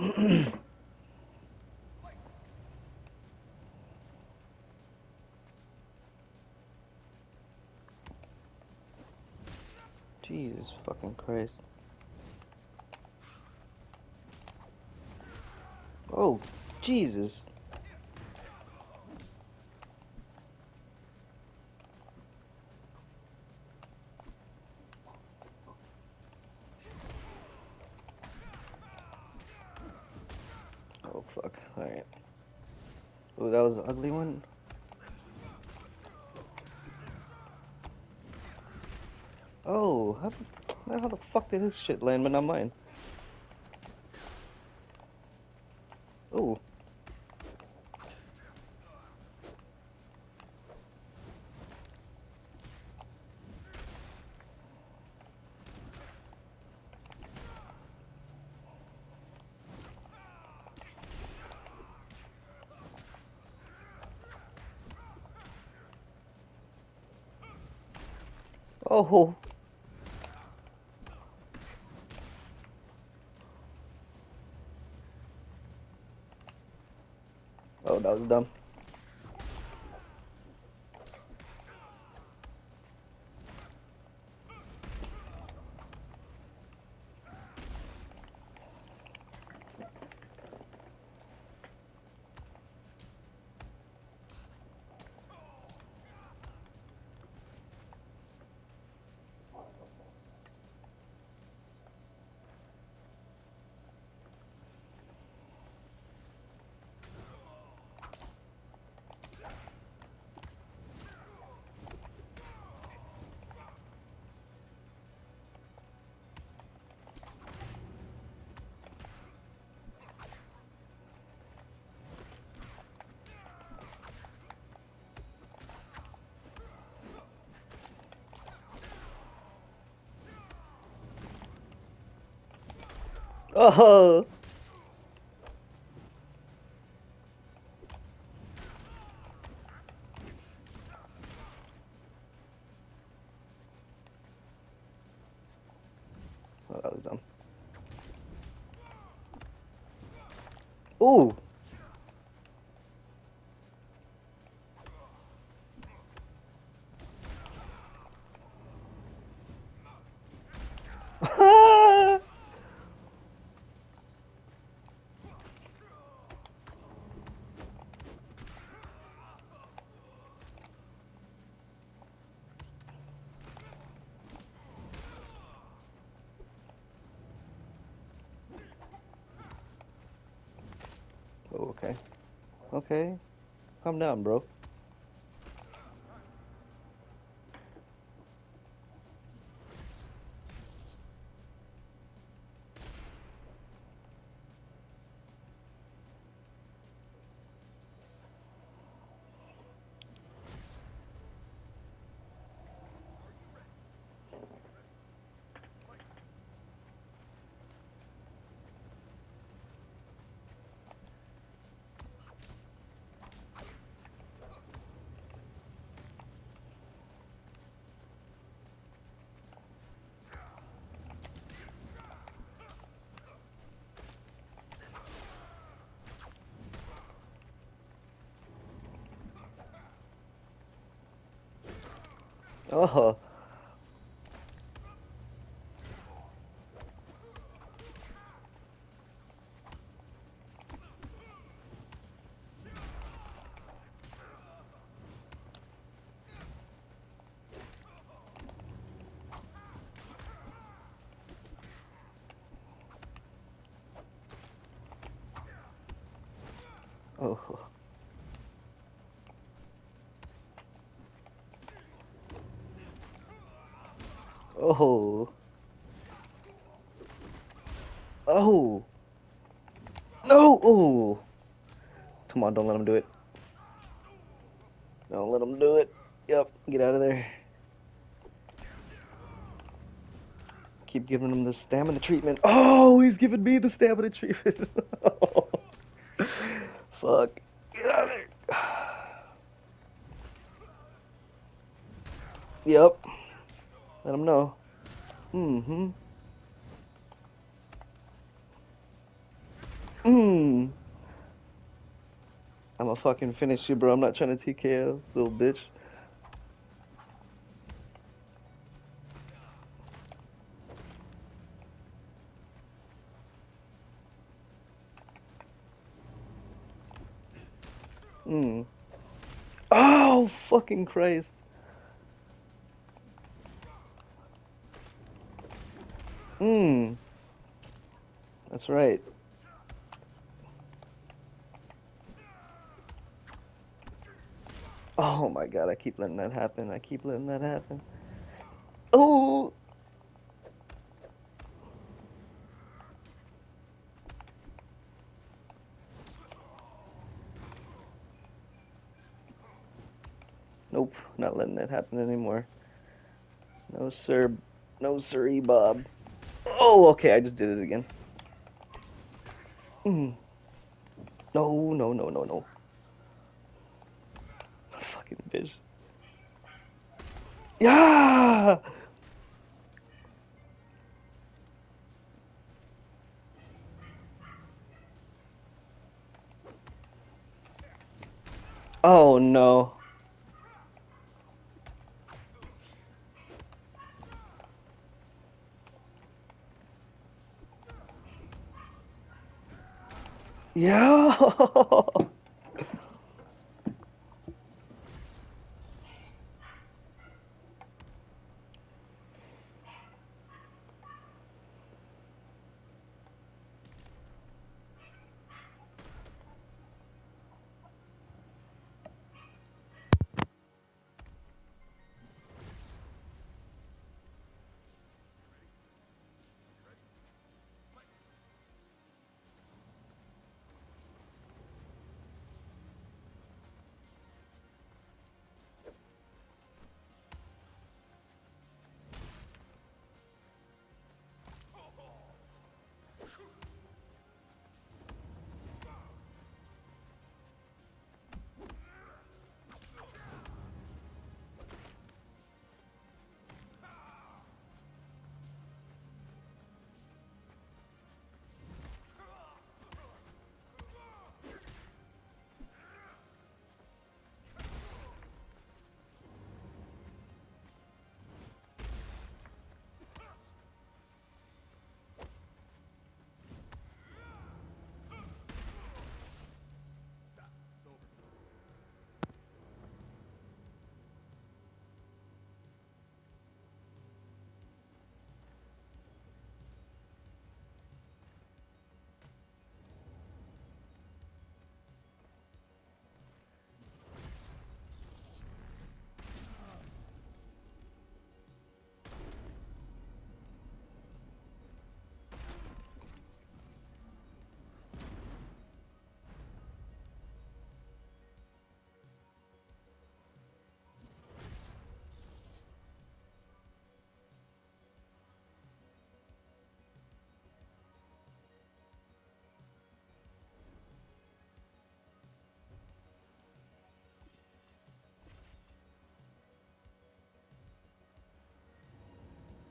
Jesus fucking Christ. Oh, Jesus. Oh fuck, alright. Oh, that was an ugly one? Oh, how the, how the fuck did his shit land but not mine? Oh. Oh. Oh, that was dumb. Oh. Oh, that was dumb. Ooh. Oh, okay. Okay. Calm down, bro. Oh. Oh. Oh. Oh. No. Oh. Come on, don't let him do it. Don't let him do it. Yep, get out of there. Keep giving him the stamina treatment. Oh, he's giving me the stamina treatment. Fuck. Get out of there. Yep. Let him know. Mm-hmm. Mmm. I'ma fucking finish you, bro. I'm not trying to TKO, little bitch. Hmm. Oh, fucking Christ. Hmm. That's right. Oh my god, I keep letting that happen. I keep letting that happen. Oh! Nope, not letting that happen anymore. No, sir. No, siree, Bob. Oh, okay, I just did it again. Mm. No, no, no, no, no. Fucking bitch. Yeah! Oh no. Yeah.